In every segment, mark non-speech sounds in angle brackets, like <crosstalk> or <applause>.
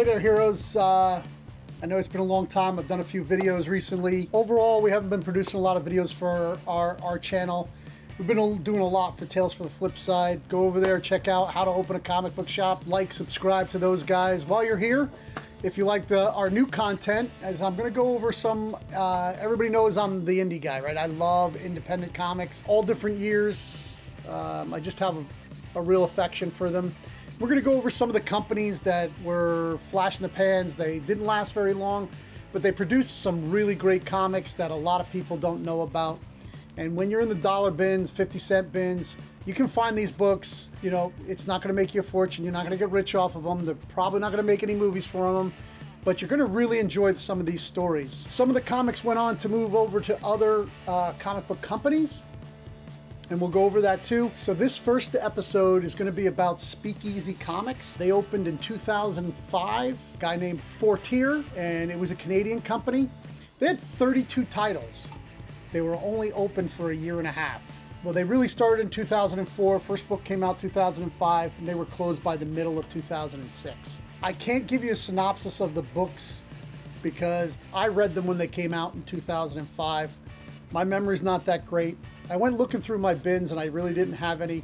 Hey there, heroes. Uh, I know it's been a long time. I've done a few videos recently. Overall, we haven't been producing a lot of videos for our, our channel. We've been doing a lot for Tales for the Flip Side. Go over there, check out how to open a comic book shop. Like, subscribe to those guys. While you're here, if you like the our new content, as I'm going to go over some, uh, everybody knows I'm the indie guy, right? I love independent comics, all different years. Um, I just have a, a real affection for them. We're going to go over some of the companies that were flash in the pans. They didn't last very long, but they produced some really great comics that a lot of people don't know about. And when you're in the dollar bins, 50 cent bins, you can find these books. You know, it's not going to make you a fortune. You're not going to get rich off of them. They're probably not going to make any movies for them, but you're going to really enjoy some of these stories. Some of the comics went on to move over to other uh, comic book companies and we'll go over that too. So this first episode is going to be about Speakeasy Comics. They opened in 2005, a guy named Fortier, and it was a Canadian company. They had 32 titles. They were only open for a year and a half. Well, they really started in 2004. First book came out 2005, and they were closed by the middle of 2006. I can't give you a synopsis of the books because I read them when they came out in 2005. My memory's not that great. I went looking through my bins and I really didn't have any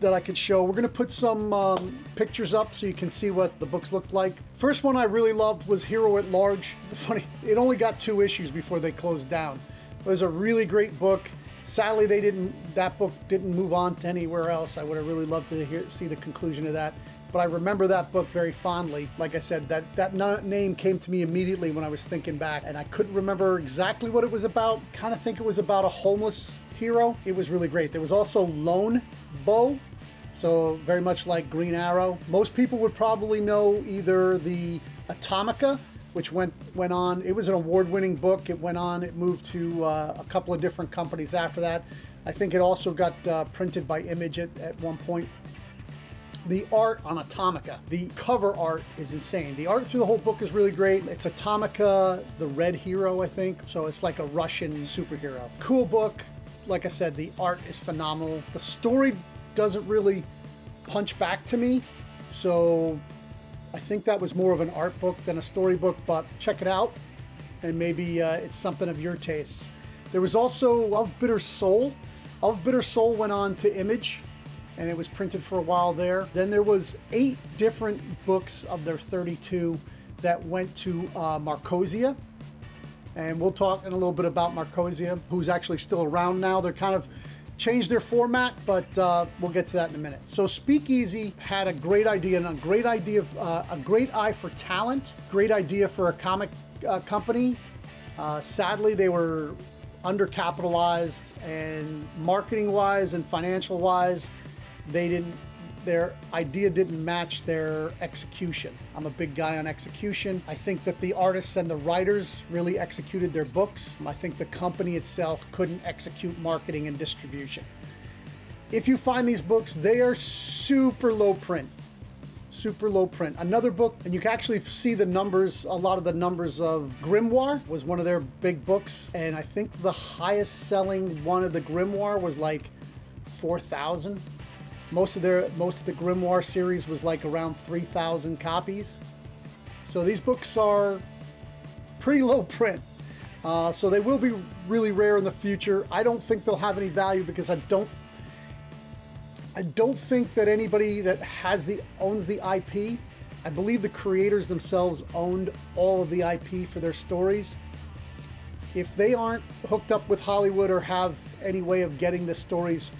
that I could show. We're going to put some um, pictures up so you can see what the books looked like. First one I really loved was Hero at Large. <laughs> Funny, it only got two issues before they closed down. It was a really great book. Sadly, they didn't. That book didn't move on to anywhere else. I would have really loved to hear, see the conclusion of that. But I remember that book very fondly. Like I said, that that name came to me immediately when I was thinking back, and I couldn't remember exactly what it was about. Kind of think it was about a homeless hero. It was really great. There was also Lone Bow, so very much like Green Arrow. Most people would probably know either the Atomika, which went went on. It was an award-winning book. It went on. It moved to uh, a couple of different companies after that. I think it also got uh, printed by Image at, at one point. The art on Atomika, the cover art is insane. The art through the whole book is really great. It's Atomika, the Red Hero, I think. So it's like a Russian superhero. Cool book like I said, the art is phenomenal. The story doesn't really punch back to me, so I think that was more of an art book than a storybook, but check it out, and maybe uh, it's something of your taste. There was also Of Bitter Soul. Of Bitter Soul went on to Image, and it was printed for a while there. Then there was eight different books of their 32 that went to uh, Markosia, and we'll talk in a little bit about Markosia, who's actually still around now. They're kind of changed their format, but uh, we'll get to that in a minute. So Speakeasy had a great idea and a great idea, uh, a great eye for talent, great idea for a comic uh, company. Uh, sadly, they were undercapitalized and marketing wise and financial wise, they didn't their idea didn't match their execution. I'm a big guy on execution. I think that the artists and the writers really executed their books. I think the company itself couldn't execute marketing and distribution. If you find these books, they are super low print. Super low print. Another book, and you can actually see the numbers, a lot of the numbers of Grimoire was one of their big books. And I think the highest selling one of the Grimoire was like 4,000 most of their most of the Grimoire series was like around 3,000 copies. So these books are pretty low print. Uh, so they will be really rare in the future. I don't think they'll have any value because I don't I don't think that anybody that has the owns the IP. I believe the creators themselves owned all of the IP for their stories. If they aren't hooked up with Hollywood or have any way of getting the stories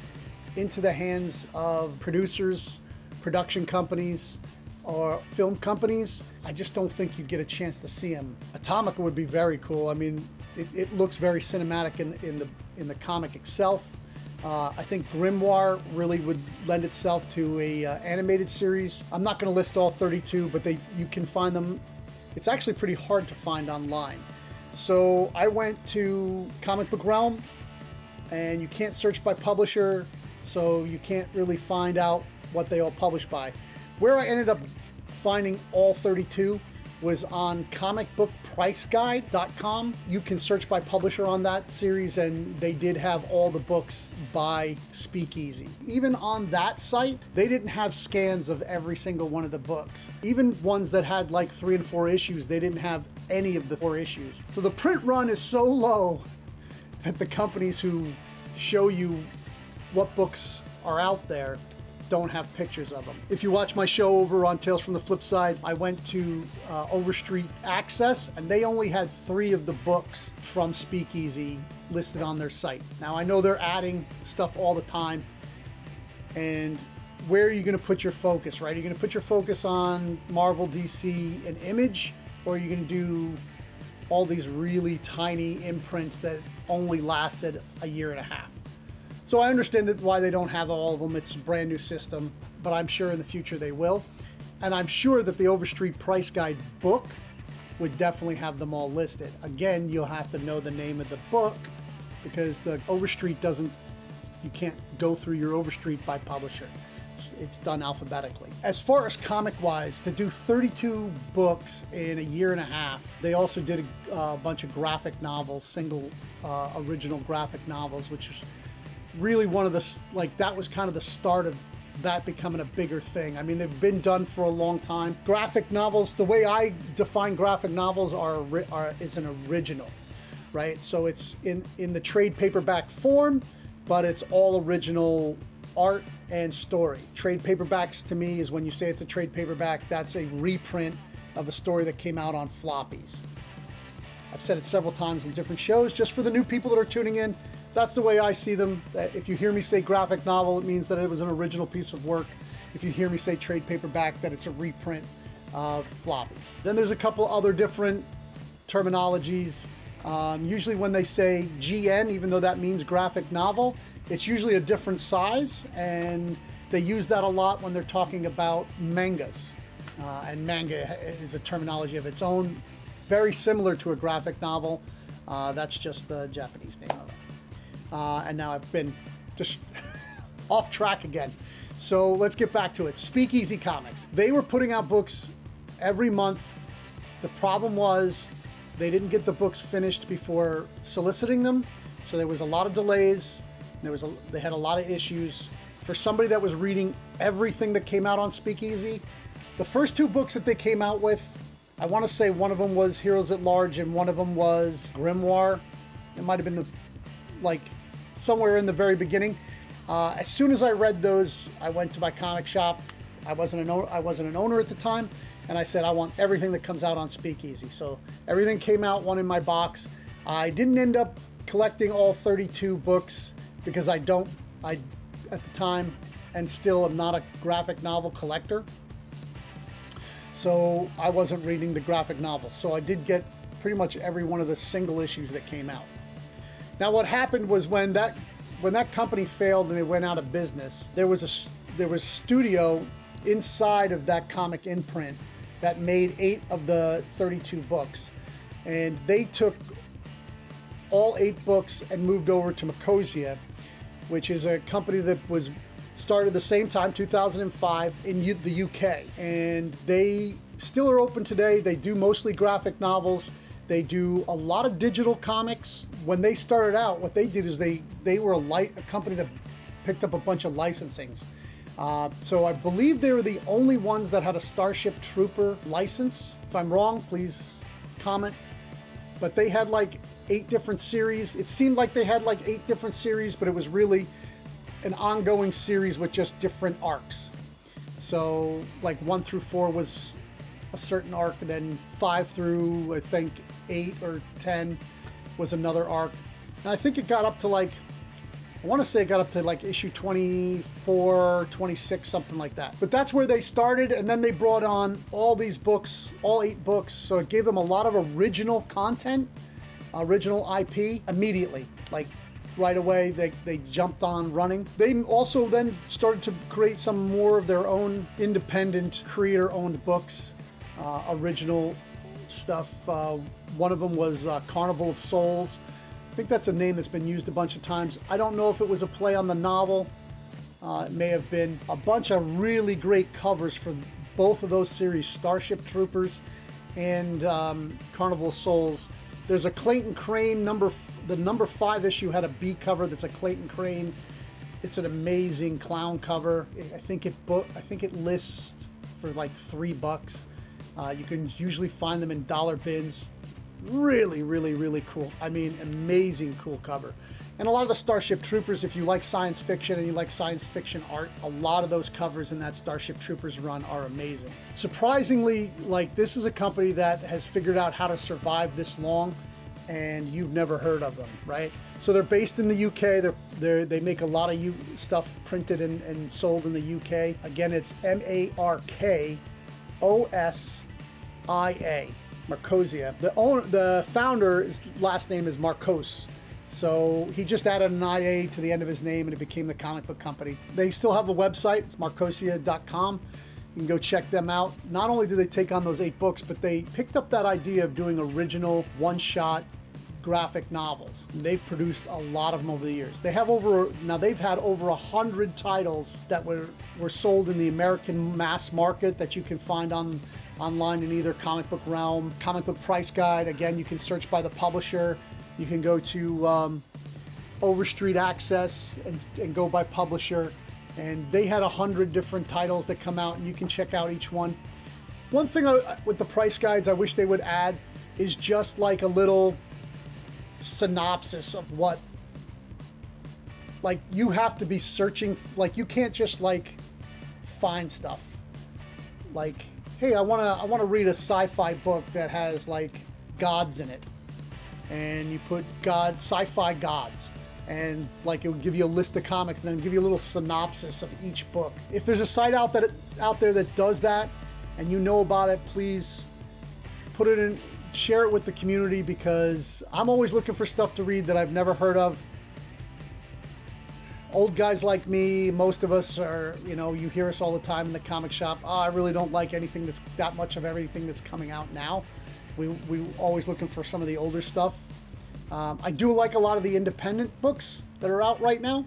into the hands of producers, production companies, or film companies, I just don't think you'd get a chance to see them. Atomika would be very cool. I mean, it, it looks very cinematic in, in, the in the comic itself. Uh, I think Grimoire really would lend itself to a uh, animated series. I'm not going to list all 32, but they you can find them. It's actually pretty hard to find online. So I went to Comic Book Realm, and you can't search by publisher so you can't really find out what they all publish by. Where I ended up finding all 32 was on comicbookpriceguide.com. You can search by publisher on that series, and they did have all the books by Speakeasy. Even on that site, they didn't have scans of every single one of the books. Even ones that had like three and four issues, they didn't have any of the four issues. So the print run is so low <laughs> that the companies who show you what books are out there don't have pictures of them. If you watch my show over on Tales from the Flip Side, I went to uh, Overstreet Access and they only had three of the books from Speakeasy listed on their site. Now I know they're adding stuff all the time and where are you going to put your focus, right? Are you going to put your focus on Marvel, DC, and Image, or are you going to do all these really tiny imprints that only lasted a year and a half? So I understand that why they don't have all of them. It's a brand new system, but I'm sure in the future they will. And I'm sure that the Overstreet Price Guide book would definitely have them all listed. Again, you'll have to know the name of the book because the Overstreet doesn't, you can't go through your Overstreet by publisher. It's, it's done alphabetically. As far as comic wise, to do 32 books in a year and a half, they also did a, bunch of graphic novels, single uh, original graphic novels, which really one of the like that was kind of the start of that becoming a bigger thing. I mean, they've been done for a long time. Graphic novels, the way I define graphic novels are, are is an original, right? So it's in in the trade paperback form, but it's all original art and story. Trade paperbacks to me is when you say it's a trade paperback, that's a reprint of a story that came out on floppies. I've said it several times in different shows. Just for the new people that are tuning in, that's the way I see them. If you hear me say graphic novel, it means that it was an original piece of work. If you hear me say trade paperback, that it's a reprint of floppies. Then there's a couple other different terminologies. Um, usually when they say GN, even though that means graphic novel, it's usually a different size, and they use that a lot when they're talking about mangas. Uh, and manga is a terminology of its own, very similar to a graphic novel. Uh, that's just the Japanese name of it. Uh, and now I've been just <laughs> off track again. So let's get back to it. Speakeasy Comics. They were putting out books every month. The problem was they didn't get the books finished before soliciting them. So there was a lot of delays. There was a, they had a lot of issues. For somebody that was reading everything that came out on Speakeasy, the first two books that they came out with, I want to say one of them was Heroes at Large and one of them was Grimoire. It might have been the like somewhere in the very beginning. Uh, as soon as I read those, I went to my comic shop. I wasn't an I wasn't an owner at the time, and I said I want everything that comes out on Speakeasy. So everything came out, one in my box. I didn't end up collecting all 32 books because I don't I at the time and still am not a graphic novel collector. So I wasn't reading the graphic novels. So I did get pretty much every one of the single issues that came out. Now, what happened was when that when that company failed and they went out of business, there was a there was studio inside of that comic imprint that made eight of the 32 books, and they took all eight books and moved over to Markosia, which is a company that was started the same time, 2005, in U the UK, and they still are open today. They do mostly graphic novels they do a lot of digital comics. When they started out, what they did is they they were a light a company that picked up a bunch of licensings. Uh, so I believe they were the only ones that had a Starship Trooper license. If I'm wrong, please comment. But they had like eight different series. It seemed like they had like eight different series, but it was really an ongoing series with just different arcs. So like one through four was a certain arc, and then five through I think eight or 10 was another arc. And I think it got up to like, I want to say it got up to like issue 24, 26, something like that. But that's where they started, and then they brought on all these books, all eight books. So it gave them a lot of original content, original IP immediately. Like right away, they, they jumped on running. They also then started to create some more of their own independent, creator owned books, uh, original stuff. Uh, one of them was uh, Carnival of Souls. I think that's a name that's been used a bunch of times. I don't know if it was a play on the novel. Uh, it may have been a bunch of really great covers for both of those series, Starship Troopers and um, Carnival of Souls. There's a Clayton Crain number. The number five issue had a B cover that's a Clayton Crain. It's an amazing clown cover. I think it book. I think it lists for like three bucks. Uh, you can usually find them in dollar bins. Really, really, really cool. I mean, amazing cool cover. And a lot of the Starship Troopers, if you like science fiction and you like science fiction art, a lot of those covers in that Starship Troopers run are amazing. Surprisingly, like this is a company that has figured out how to survive this long and you've never heard of them, right? So they're based in the UK. They're, they're they make a lot of U stuff printed and, and sold in the UK. Again, it's M-A-R-K O-S-I-A, Markosia. The owner, the founder's last name is Markos. So he just added an IA to the end of his name and it became the comic book company. They still have a website, it's markosia.com. You can go check them out. Not only do they take on those eight books, but they picked up that idea of doing original one-shot graphic novels. They've produced a lot of them over the years. They have over, now they've had over a hundred titles that were, were sold in the American mass market that you can find on online in either Comic Book Realm, Comic Book Price Guide. Again, you can search by the publisher. You can go to um, Overstreet Access and, and go by publisher. And they had a hundred different titles that come out, and you can check out each one. One thing I, with the price guides I wish they would add is just like a little synopsis of what like you have to be searching like you can't just like find stuff. Like hey i want to i want to read a sci-fi book that has like gods in it. And you put god sci-fi gods. And like it would give you a list of comics and then give you a little synopsis of each book. If there's a site out that out there that does that and you know about it please put it in share it with the community because I'm always looking for stuff to read that I've never heard of. Old guys like me, most of us are, you know, you hear us all the time in the comic shop. Oh, I really don't like anything that's that much of everything that's coming out now. We we always looking for some of the older stuff. Um, I do like a lot of the independent books that are out right now,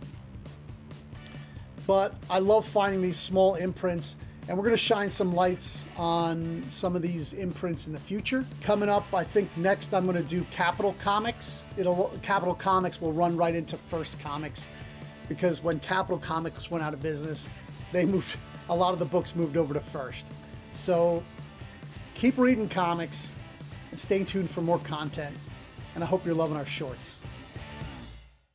but I love finding these small imprints and we're going to shine some lights on some of these imprints in the future. Coming up, I think next I'm going to do Capital Comics. It'll Capital Comics will run right into First Comics because when Capital Comics went out of business, they moved a lot of the books moved over to First. So keep reading comics and stay tuned for more content. And I hope you're loving our shorts.